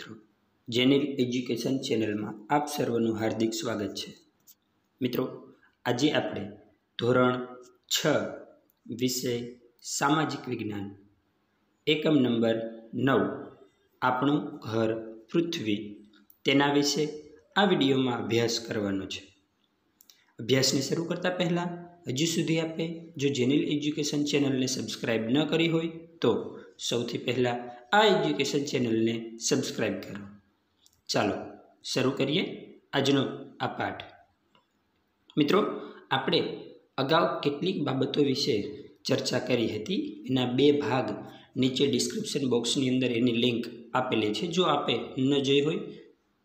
મિત્રો, જેનિલ એજ્યુકેશન ચેનલમાં આપ સર્વનું હાર્દિક સ્વાગત છે. મિત્રો, આજે આપણે ધોરણ છ વિષય સામાજિક વિજ્ઞાન, એકમ નંબર નવ, આપણું ઘર પૃથ્વી, તેના વિશે આ વિડીયોમાં અભ્યાસ કરવાનો છે. અભ્યાસને શરૂ કરતાં પહેલાં, હજુ સુધી આપે જો જેનિલ એજ્યુકેશન ચેનલને સબસ્ક્રાઈબ ન કરી હોય, તો સૌથી પહેલાં આ એજ્યુકેશન ચેનલને સબસ્ક્રાઈબ કરો. ચાલો, શરૂ કરીએ આજનો આ પાઠ. મિત્રો, આપણે અગાઉ કેટલીક બાબતો વિશે ચર્ચા કરી હતી. એના બે ભાગ નીચે ડિસ્ક્રિપ્શન બોક્સની અંદર એની લિંક આપેલી છે. જો આપે ન જોઈ હોય,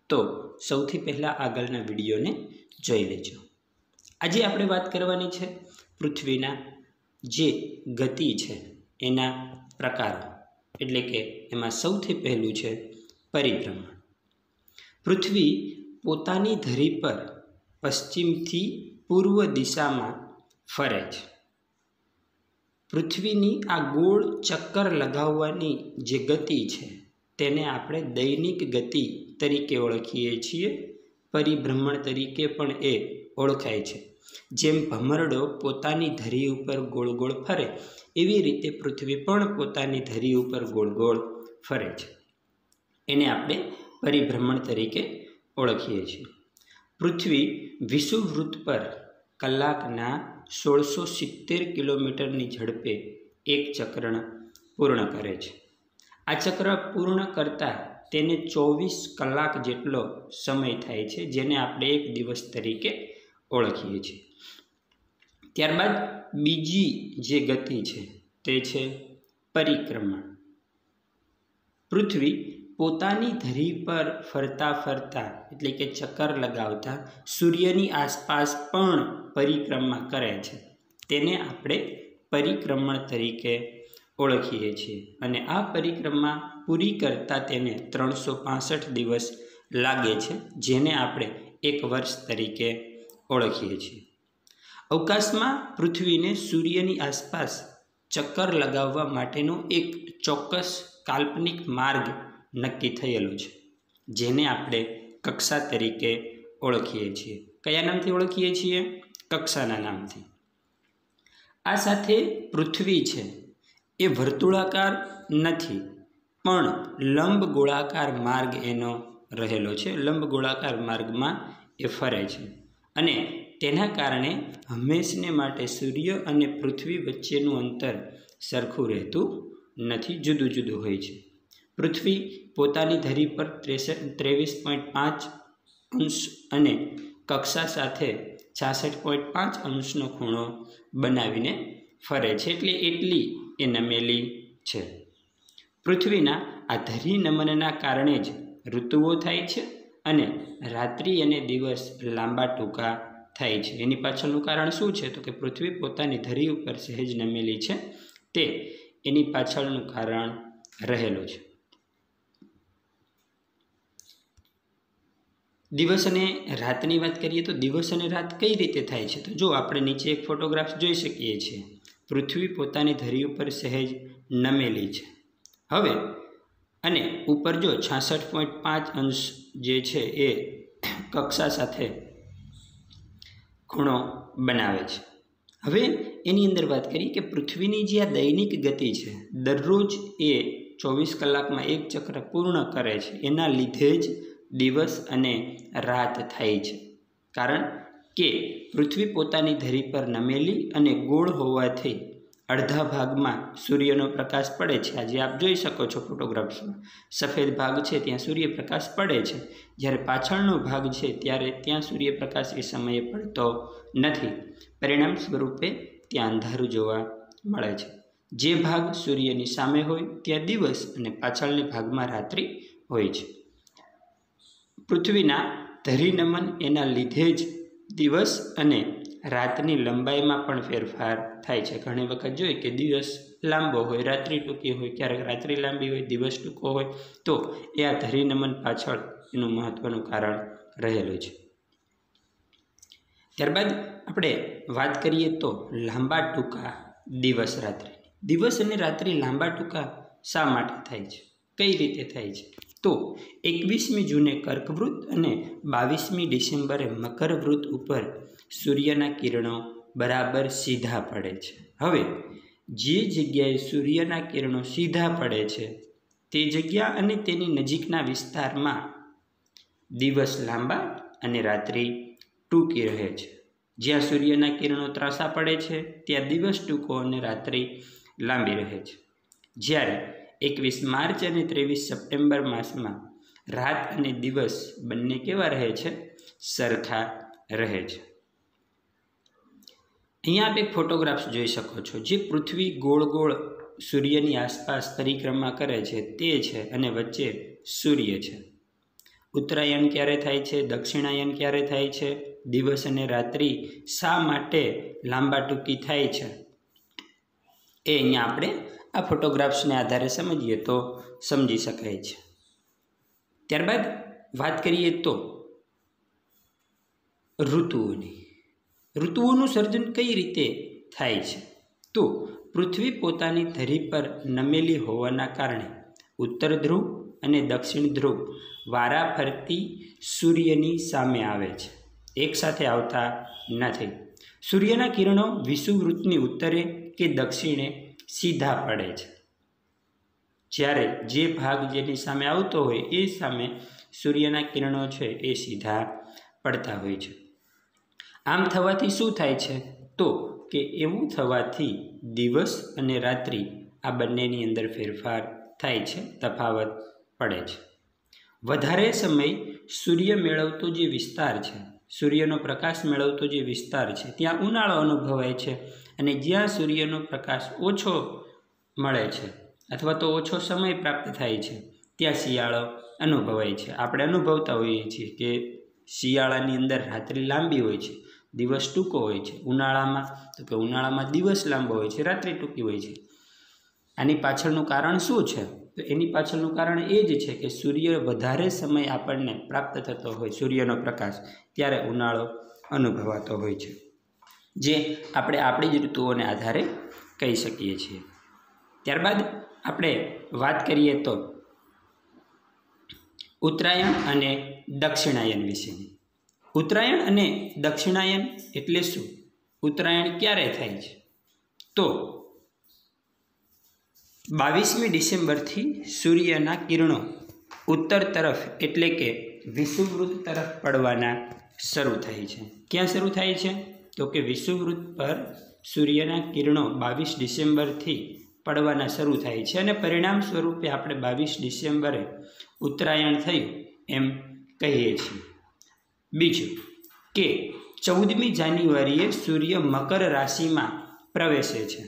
તો સૌથી પહેલાં આગળના વિડીયોને જોઈ લેજો. આજે આપણે વાત કરવાની છે પૃથ્વીના જે ગતિ છે, એના પ્રકારો. એટલે કે એમાં સૌથી પહેલું છે પરિભ્રમણ. પૃથ્વી પોતાની ધરી પર પશ્ચિમથી પૂર્વ દિશામાં ફરે છે. પૃથ્વીની આ ગોળ ચક્કર લગાવવાની જે ગતિ છે તેને આપણે દૈનિક ગતિ તરીકે ઓળખીએ છીએ. પરિભ્રમણ તરીકે પણ એ ઓળખાય છે. જેમ ભમરડો પોતાની ધરી ઉપર ગોળ ગોળ ફરે, એવી રીતે પૃથ્વી પણ પોતાની ધરી ઉપર ગોળ ગોળ ફરે છે. એને આપણે પરિભ્રમણ તરીકે ઓળખીએ છીએ. પૃથ્વી વિષુવવૃત્ત પર કલાકના સોળસો સિત્તેર કિલોમીટરની ઝડપે એક ચક્રણ પૂર્ણ કરે છે. આ ચક્ર પૂર્ણ કરતાં તેને ચોવીસ કલાક જેટલો સમય થાય છે, જેને આપણે એક દિવસ તરીકે ઓળખીએ છીએ. ત્યારબાદ બીજી જે ગતિ છે તે છે પરિક્રમણ. પૃથ્વી પોતાની ધરી પર ફરતા ફરતા એટલે કે ચક્કર લગાવતા સૂર્યની આસપાસ પણ પરિક્રમા કરે છે. તેને આપણે પરિક્રમણ તરીકે ઓળખીએ છીએ અને આ પરિક્રમા પૂરી કરતાં તેને ત્રણસો દિવસ લાગે છે, જેને આપણે એક વર્ષ તરીકે ઓળખીએ છીએ. અવકાશમાં પૃથ્વીને સૂર્યની આસપાસ ચક્કર લગાવવા માટેનો એક ચોક્કસ કાલ્પનિક માર્ગ નક્કી થયેલો છે, જેને આપણે કક્ષા તરીકે ઓળખીએ છીએ. કયા નામથી ઓળખીએ છીએ? કક્ષાના નામથી. આ સાથે પૃથ્વી છે. એ વર્તુળાકાર નથી, પણ લંબ ગોળાકાર માર્ગ એનો રહેલો છે. લંબ ગોળાકાર માર્ગમાં એ ફરે છે. અને તેના કારણે હંમેશને માટે સૂર્ય અને પૃથ્વી વચ્ચેનું અંતર સરખું રહેતું નથી, જુદું જુદું હોય છે. પૃથ્વી પોતાની ધરી પર ત્રેસઠ, ત્રેવીસ પોઈન્ટ પાંચ અંશ અને કક્ષા સાથે છાસઠ પોઈન્ટ પાંચ અંશનો ખૂણો બનાવીને ફરે છે, એટલે એટલી એ નમેલી છે. પૃથ્વીના આ ધરી નમનના કારણે જ ઋતુઓ થાય છે અને રાત્રિ અને દિવસ લાંબા ટૂંકા થાય છે. એની પાછળનું કારણ શું છે? તો કે પૃથ્વી પોતાની ધરી ઉપર સહેજ નમેલી છે. તે એની પાછળનું કારણ રહેલું છે. દિવસ અને રાતની વાત કરીએ તો દિવસ અને રાત કઈ રીતે થાય છે? તો જો આપણે નીચે એક ફોટોગ્રાફ જોઈ શકીએ છીએ. પૃથ્વી પોતાની ધરી ઉપર સહેજ નમેલી છે. હવે અને ઉપર જો છાસઠ પોઈન્ટ પાંચ અંશ જે છે એ કક્ષા સાથે ખૂણો બનાવે છે. હવે એની અંદર વાત કરીએ કે પૃથ્વીની જે આ દૈનિક ગતિ છે, દરરોજ એ ચોવીસ કલાકમાં એક ચક્ર પૂર્ણ કરે છે. એના લીધે જ દિવસ અને રાત થાય છે. કારણ કે પૃથ્વી પોતાની ધરી પર નમેલી અને ગોળ હોવાથી અડધા ભાગમાં સૂર્યનો પ્રકાશ પડે છે. આજે આપ જોઈ શકો છો ફોટોગ્રાફ્સમાં. સફેદ ભાગ છે, ત્યાં સૂર્યપ્રકાશ પડે છે. જ્યારે પાછળનો ભાગ છે, ત્યારે ત્યાં સૂર્યપ્રકાશ એ સમયે પડતો નથી. પરિણામ સ્વરૂપે ત્યાં અંધારું જોવા મળે છે. જે ભાગ સૂર્યની સામે હોય, ત્યાં દિવસ અને પાછળની ભાગમાં રાત્રિ હોય છે. પૃથ્વીના ધરીનમન એના લીધે જ દિવસ અને રાતની લંબાઈમાં પણ ફેરફાર થાય છે. ઘણી વખત જોઈએ કે દિવસ લાંબો હોય, રાત્રિ ટૂંકી હોય, ક્યારેક રાત્રિ લાંબી હોય, દિવસ ટૂંકો હોય, તો એ આ ધરીનમન પાછળ એનું મહત્ત્વનું કારણ રહેલું છે. ત્યારબાદ આપણે વાત કરીએ તો લાંબા ટૂંકા દિવસ રાત્રિ દિવસ અને રાત્રિ લાંબા ટૂંકા શા માટે થાય છે? કઈ રીતે થાય છે? તો એકવીસમી જૂને કર્કવૃત અને બાવીસમી ડિસેમ્બરે મકરવૃત ઉપર સૂર્યના કિરણો બરાબર સીધા પડે છે. હવે, જે જગ્યાએ સૂર્યના કિરણો સીધા પડે છે, તે જગ્યા અને તેની નજીકના વિસ્તારમાં દિવસ લાંબા અને રાત્રિ ટૂંકી રહે છે. જ્યાં સૂર્યના કિરણો ત્રાસા પડે છે, ત્યાં દિવસ ટૂંકો અને રાત્રિ લાંબી રહે છે. જ્યારે એકવીસ માર્ચ અને ત્રેવીસ સપ્ટેમ્બર માસમાં રાત અને દિવસ બંને કેવા રહે છે? સરખા રહે છે. અહીંયા આપ એક ફોટોગ્રાફ્સ જોઈ શકો છો, જે પૃથ્વી ગોળ ગોળ સૂર્યની આસપાસ પરિક્રમા કરે છે, તે છે અને વચ્ચે સૂર્ય છે. ઉત્તરાયણ ક્યારે થાય છે? દક્ષિણાયન ક્યારે થાય છે? દિવસ અને રાત્રિ શા માટે લાંબા ટૂંકી થાય છે? એ અહીંયા આપણે આ ફોટોગ્રાફ્સને આધારે સમજીએ તો સમજી શકાય છે. ત્યારબાદ વાત કરીએ તો ઋતુઓની. ઋતુઓનું સર્જન કઈ રીતે થાય છે? તો પૃથ્વી પોતાની ધરી પર નમેલી હોવાના કારણે ઉત્તર ધ્રુવ અને દક્ષિણ ધ્રુવ વારા ફરતી સૂર્યની સામે આવે છે. એકસાથે આવતા નથી. સૂર્યના કિરણો વિષુવવૃત્તની ઉત્તરે કે દક્ષિણે સીધા પડે છે. જ્યારે જે ભાગ જેની સામે આવતો હોય એ સામે સૂર્યના કિરણો છે એ સીધા પડતા હોય છે. આમ થવાથી શું થાય છે? તો કે એવું થવાથી દિવસ અને રાત્રિ આ બંનેની અંદર ફેરફાર થાય છે, તફાવત પડે છે. વધારે સમય સૂર્ય મેળવતો જે વિસ્તાર છે સૂર્યનો પ્રકાશ મેળવતો જે વિસ્તાર છે, ત્યાં ઉનાળો અનુભવાય છે અને જ્યાં સૂર્યનો પ્રકાશ ઓછો મળે છે અથવા તો ઓછો સમય પ્રાપ્ત થાય છે, ત્યાં શિયાળો અનુભવાય છે. આપણે અનુભવતા હોઈએ છીએ કે શિયાળાની અંદર રાત્રિ લાંબી હોય છે, દિવસ ટૂંકો હોય છે, ઉનાળામાં, તો કે ઉનાળામાં દિવસ લાંબો હોય છે, રાત્રિ ટૂંકી હોય છે. આની પાછળનું કારણ શું છે? તો એની પાછળનું કારણ એ જ છે કે સૂર્ય વધારે સમય આપણને પ્રાપ્ત થતો હોય, સૂર્યનો પ્રકાશ, ત્યારે ઉનાળો અનુભવાતો હોય છે. જે આપણે આપણી જ ઋતુઓને આધારે કહી શકીએ છીએ. ત્યારબાદ આપણે વાત કરીએ તો ઉત્તરાયણ અને દક્ષિણાયન વિશેની. ઉત્તરાયણ અને દક્ષિણાયન એટલે શું? ઉત્તરાયણ ક્યારે થાય છે? તો બાવીસમી ડિસેમ્બરથી સૂર્યના કિરણો ઉત્તર તરફ એટલે કે વિષુવવૃત્ત તરફ પડવાના શરૂ થાય છે. ક્યાં શરૂ થાય છે? તો કે વિષુવવૃત્ત પર સૂર્યના કિરણો બાવીસ ડિસેમ્બરથી પડવાના શરૂ થાય છે અને પરિણામ સ્વરૂપે આપણે બાવીસ ડિસેમ્બરે ઉત્તરાયણ થયું એમ કહીએ છીએ. બીજું કે ચૌદમી જાન્યુઆરીએ સૂર્ય મકર રાશિમાં પ્રવેશે છે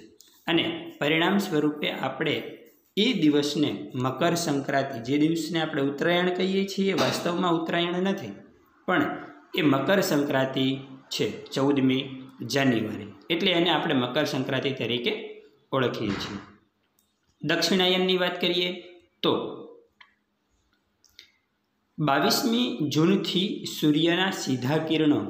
અને પરિણામ સ્વરૂપે આપણે એ દિવસને મકર સંક્રાંતિ જે દિવસને આપણે ઉત્તરાયણ કહીએ છીએ વાસ્તવમાં ઉત્તરાયણ નથી. પણ એ મકર સંક્રાંતિ છે, ચૌદમી જાન્યુઆરી. એટલે એને આપણે મકર સંક્રાંતિ તરીકે ઓળખીએ છીએ. દક્ષિણાયનની વાત કરીએ તો બાવીસમી જૂનથી સૂર્યના સીધા કિરણો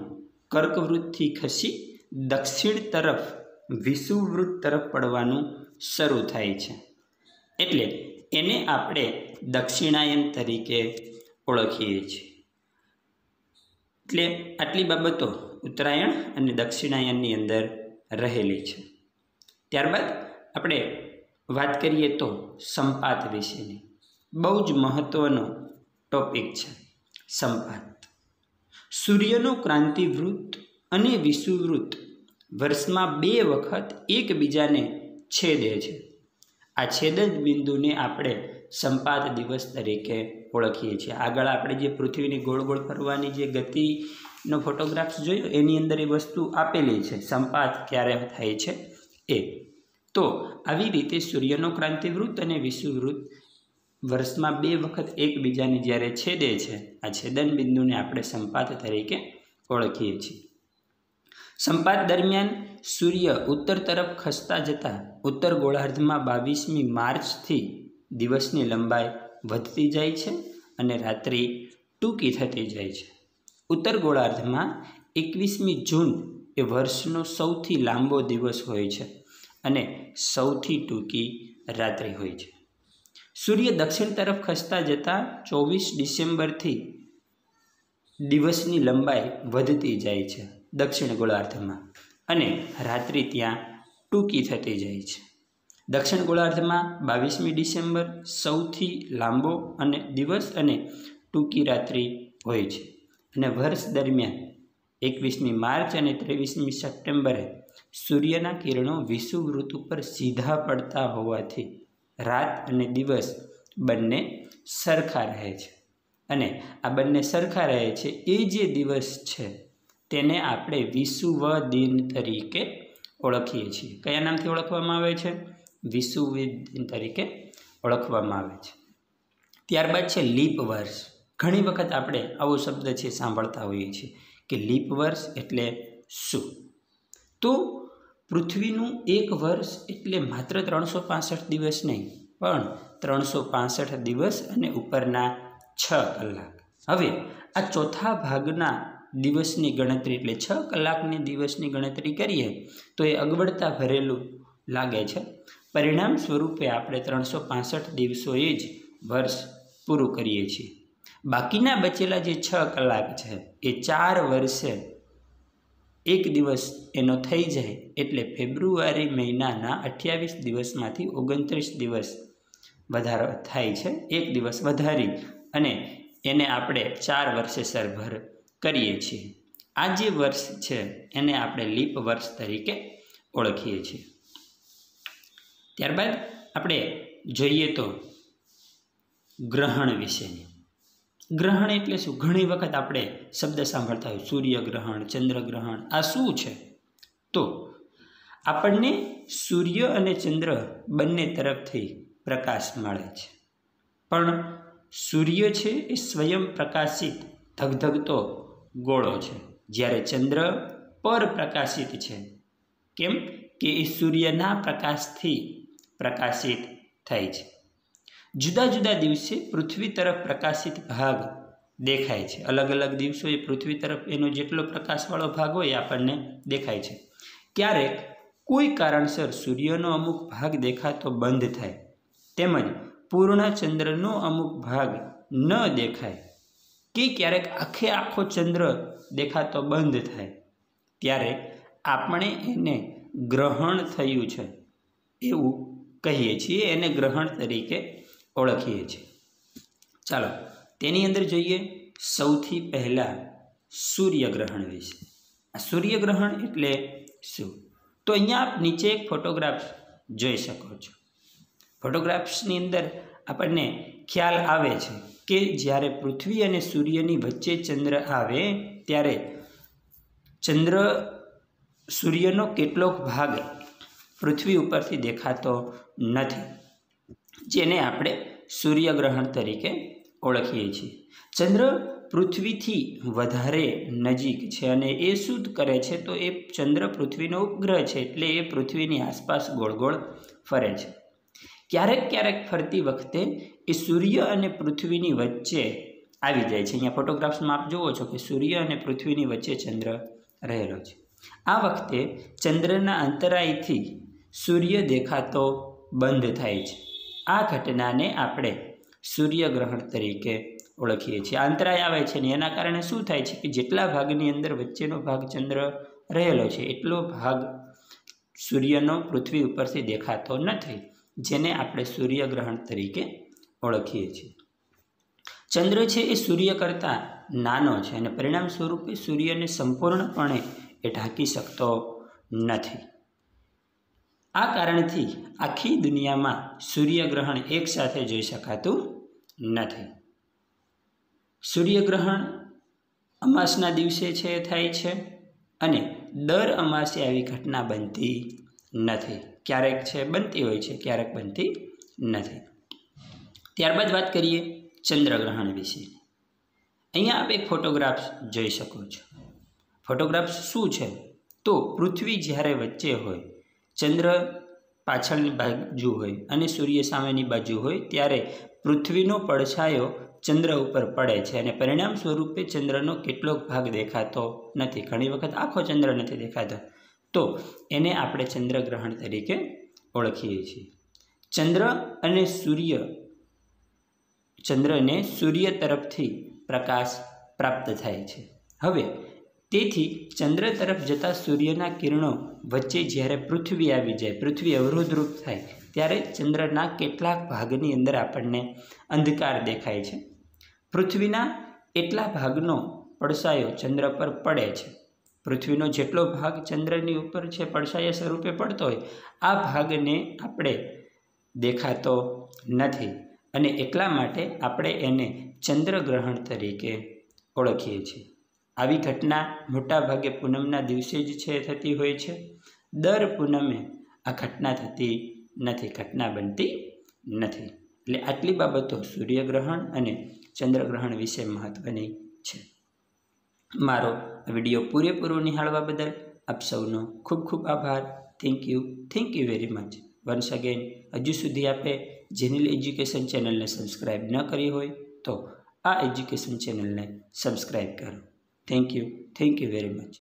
કર્કવૃત્તથી ખસી દક્ષિણ તરફ વિષુવવૃત્ત તરફ પડવાનું શરૂ થાય છે. એટલે એને આપણે દક્ષિણાયન તરીકે ઓળખીએ છીએ. એટલે આટલી બાબતો ઉત્તરાયણ અને દક્ષિણાયનની અંદર રહેલી છે. ત્યારબાદ આપણે વાત કરીએ તો સંપાત વિશેની. બહુ જ મહત્ત્વનો ટોપિક છે સંપાત. સૂર્યનું ક્રાંતિવૃત્ત અને વિષુવવૃત્ત વર્ષમાં બે વખત એકબીજાને છેદે છે. આ છેદન બિંદુને આપણે સંપાત દિવસ તરીકે ઓળખીએ છીએ. આગળ આપણે જે પૃથ્વીની ગોળ ગોળ ફરવાની જે ગતિનો ફોટોગ્રાફ્સ જોયો, એની અંદર એ વસ્તુ આપેલી છે. સંપાત ક્યારે થાય છે? એ. તો આવી રીતે સૂર્યનો ક્રાંતિવૃત્ત અને વિષુવવૃત્ત વર્ષમાં બે વખત એકબીજાને જ્યારે છેદે છે, આ છેદન બિંદુને આપણે સંપાત તરીકે ઓળખીએ છીએ. સંપાત દરમિયાન સૂર્ય ઉત્તર તરફ ખસતા જતાં ઉત્તર ગોળાર્ધમાં બાવીસમી માર્ચથી દિવસની લંબાઈ વધતી જાય છે અને રાત્રિ ટૂંકી થતી જાય છે. ઉત્તર ગોળાર્ધમાં એકવીસમી જૂન એ વર્ષનો સૌથી લાંબો દિવસ હોય છે અને સૌથી ટૂંકી રાત્રિ હોય છે. સૂર્ય દક્ષિણ તરફ ખસતા જતાં ચોવીસ ડિસેમ્બરથી દિવસની લંબાઈ વધતી જાય છે. દક્ષિણ ગોળાર્ધમાં અને રાત્રિ ત્યાં ટૂંકી થતી જાય છે. દક્ષિણ ગોળાર્ધમાં બાવીસમી ડિસેમ્બર સૌથી લાંબો અને દિવસ અને ટૂંકી રાત્રિ હોય છે અને વર્ષ દરમિયાન એકવીસમી માર્ચ અને ત્રેવીસમી સપ્ટેમ્બરે સૂર્યના કિરણો વિષુવૃત ઉપર સીધા પડતા હોવાથી રાત અને દિવસ બંને સરખા રહે છે. અને આ બંને સરખા રહે છે એ જે દિવસ છે તેને આપણે વિષુવ દિન તરીકે ઓળખીએ છીએ. કયા નામથી ઓળખવામાં આવે છે? વિષુવ દિન તરીકે ઓળખવામાં આવે છે. ત્યારબાદ છે લીપ વર્ષ ઘણી વખત આપણે આવો શબ્દ છે સાંભળતા હોઈએ છીએ કે લીપ વર્ષ એટલે શું તો પૃથ્વીનું એક વર્ષ એટલે માત્ર ત્રણસો દિવસ નહીં, પણ ત્રણસો દિવસ અને ઉપરના છ કલાક. હવે આ ચોથા ભાગના દિવસની ગણતરી એટલે છ કલાકની દિવસની ગણતરી કરીએ તો એ અગવડતા ભરેલું લાગે છે. પરિણામ સ્વરૂપે આપણે ત્રણસો પાસઠ દિવસોએ જ વર્ષ પૂરું કરીએ છીએ. બાકીના બચેલા જે છ કલાક છે એ ચાર વર્ષે એક દિવસ એનો થઈ જાય એટલે ફેબ્રુઆરી મહિનાના અઠ્યાવીસ દિવસમાંથી ઓગણત્રીસ દિવસ વધારો થાય છે. એક દિવસ વધારી અને એને આપણે ચાર વર્ષે સરભર કરીએ છીએ. આ જે વર્ષ છે એને આપણે લીપ વર્ષ તરીકે ઓળખીએ છીએ. ત્યારબાદ આપણે જોઈએ તો ગ્રહણ વિશેની. ગ્રહણ એટલે શું? ઘણી વખત આપણે શબ્દ સાંભળતા હોય સૂર્યગ્રહણ ચંદ્રગ્રહણ આ શું છે? તો આપણને સૂર્ય અને ચંદ્ર બંને તરફથી પ્રકાશ મળે છે. પણ સૂર્ય છે એ સ્વયં પ્રકાશિત, ધગધગતો ગોળો છે. જ્યારે ચંદ્ર પર પ્રકાશિત છે. કેમ? કે એ સૂર્યના પ્રકાશથી પ્રકાશિત થાય છે. જુદા જુદા દિવસે પૃથ્વી તરફ પ્રકાશિત ભાગ દેખાય છે. અલગ અલગ દિવસોએ પૃથ્વી તરફ એનો જેટલો પ્રકાશવાળો ભાગ હોય આપણને દેખાય છે. ક્યારેક કોઈ કારણસર સૂર્યનો અમુક ભાગ દેખાતો બંધ થાય. તેમજ પૂર્ણ ચંદ્રનો અમુક ભાગ ન દેખાય. કે ક્યારેક આખે આખો ચંદ્ર દેખાતો બંધ થાય, ત્યારે આપણે એને ગ્રહણ થયું છે. એવું કહીએ છીએ, એને ગ્રહણ તરીકે ઓળખીએ છીએ. ચાલો, તેની અંદર જોઈએ, સૌથી પહેલાં સૂર્યગ્રહણ વિશે. આ સૂર્યગ્રહણ એટલે શું? તો અહીંયા આપ નીચે એક ફોટોગ્રાફ જોઈ શકો છો. ફોટોગ્રાફ્સની અંદર આપણને ખ્યાલ આવે છે કે જ્યારે પૃથ્વી અને સૂર્યની વચ્ચે ચંદ્ર આવે ત્યારે ચંદ્ર સૂર્યનો કેટલોક ભાગ પૃથ્વી ઉપરથી દેખાતો નથી, જેને આપણે સૂર્યગ્રહણ તરીકે ઓળખીએ છીએ. ચંદ્ર પૃથ્વીથી વધારે નજીક છે અને એ શું કરે છે, તો એ ચંદ્ર પૃથ્વીનો ઉપગ્રહ છે એટલે એ પૃથ્વીની આસપાસ ગોળ ગોળ ફરે છે. ક્યારેક ક્યારેક ફરતી વખતે એ સૂર્ય અને પૃથ્વીની વચ્ચે આવી જાય છે. અહીંયા ફોટોગ્રાફ્સમાં આપ જુઓ છો કે સૂર્ય અને પૃથ્વીની વચ્ચે ચંદ્ર રહેલો છે. આ વખતે ચંદ્રના અંતરાયથી સૂર્ય દેખાતો બંધ થાય છે. આ ઘટનાને આપણે સૂર્યગ્રહણ તરીકે ઓળખીએ છીએ. અંતરાય આવે છે ને એના કારણે શું થાય છે કે જેટલા ભાગની અંદર વચ્ચેનો ભાગ ચંદ્ર રહેલો છે, એટલો ભાગ સૂર્યનો પૃથ્વી ઉપરથી દેખાતો નથી, જેને આપણે સૂર્યગ્રહણ તરીકે ઓળખીએ છીએ. ચંદ્ર છે એ સૂર્ય કરતાં નાનો છે અને પરિણામ સ્વરૂપે સૂર્યને સંપૂર્ણપણે એ ઢાંકી શકતો નથી. આ કારણથી આખી દુનિયામાં સૂર્યગ્રહણ એકસાથે જોઈ શકાતું નથી. સૂર્યગ્રહણ અમાસના દિવસે છે, થાય છે અને દર અમાસે આવી ઘટના બનતી નથી. ક્યારેક છે, બનતી હોય છે, ક્યારેક બનતી નથી. ત્યારબાદ વાત કરીએ ચંદ્રગ્રહણ વિશે. અહીંયા આપ એક ફોટોગ્રાફ્સ જોઈ શકો છો. ફોટોગ્રાફ્સ શું છે? તો પૃથ્વી જ્યારે વચ્ચે હોય, ચંદ્ર પાછળની બાજુ હોય અને સૂર્ય સામેની બાજુ હોય, ત્યારે પૃથ્વીનો પડછાયો ચંદ્ર ઉપર પડે છે અને પરિણામ સ્વરૂપે ચંદ્રનો કેટલોક ભાગ દેખાતો નથી. ઘણી વખત આખો ચંદ્ર નથી દેખાતો. તો એને આપણે ચંદ્રગ્રહણ તરીકે ઓળખીએ છીએ. ચંદ્ર અને સૂર્ય ચંદ્રને સૂર્ય તરફથી પ્રકાશ પ્રાપ્ત થાય છે. હવે, તેથી ચંદ્ર તરફ જતા સૂર્યના કિરણો વચ્ચે જ્યારે પૃથ્વી આવી જાય, પૃથ્વી અવરોધરૂપ થાય, ત્યારે ચંદ્રના કેટલાક ભાગની અંદર આપણને અંધકાર દેખાય છે. પૃથ્વીના એટલા ભાગનો પડસાયો ચંદ્ર પર પડે છે. પૃથ્વીનો જેટલો ભાગ ચંદ્રની ઉપર છે, પડસાયા સ્વરૂપે પડતો હોય, આ ભાગને આપણે દેખાતો નથી. અને એટલા માટે આપણે એને ચંદ્રગ્રહણ તરીકે ઓળખીએ છીએ. આવી ઘટના મોટાભાગે પૂનમના દિવસે જ છે, થતી હોય છે. દર પૂનમે આ ઘટના થતી નથી, ઘટના બનતી નથી. એટલે આટલી બાબતો સૂર્યગ્રહણ અને ચંદ્રગ્રહણ વિશે મહત્ત્વની છે. મારો વીડિયો પૂરેપૂરો નિહાળવા બદલ આપ સૌનો ખૂબ ખૂબ આભાર. Thank you thank you very much once again હજુ સુધી આપે જેનિલ એજ્યુકેશન ચેનલને સબસ્ક્રાઈબ ન કરી હોય તો આ એજ્યુકેશન ચેનલને સબસ્ક્રાઈબ કરો. Thank you thank you very much